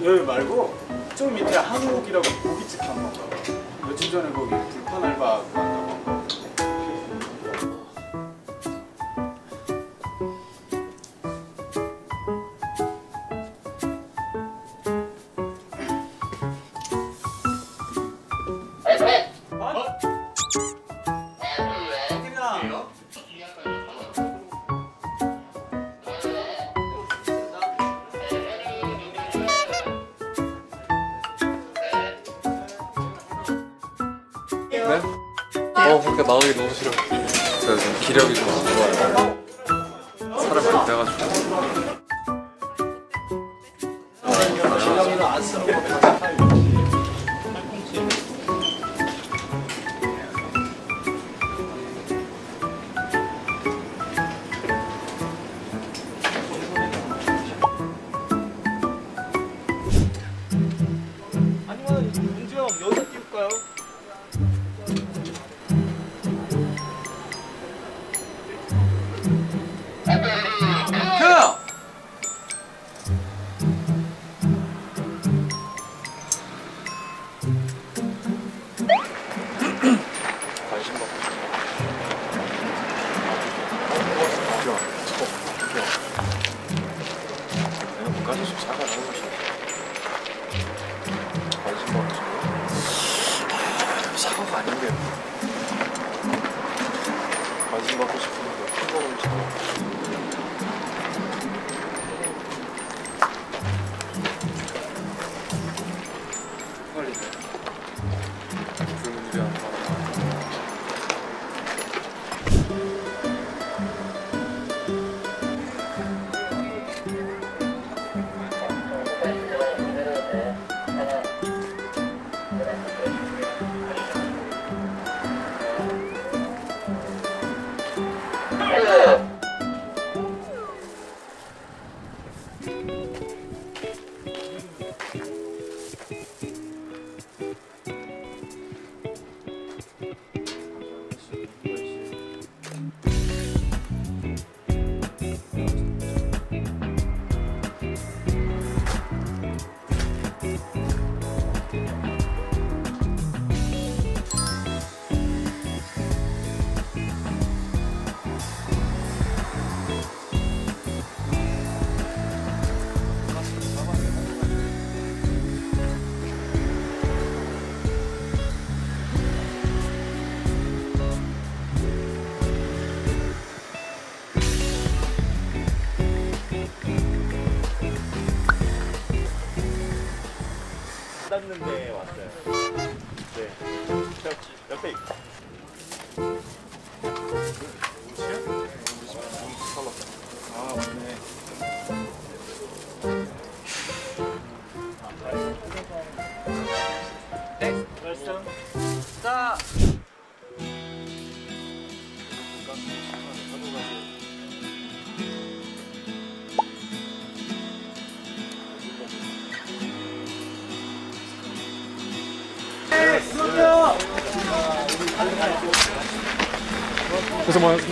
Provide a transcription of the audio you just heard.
여기 말고 좀 밑에 한옥이라고 고깃집 한번 가. 며칠 전에 거기 불판 알바 네? 어, 그러니까 나오기 너무 싫어. 제가 지금 기력이 좀 안 좋아요. 살을 많이 빼가지고. 아니면 문제 형 여기서 띄울까요? 내가 못가 닦는데 왔어요. 네. 저 옆에 있- 아. 자! ごちそうさまです。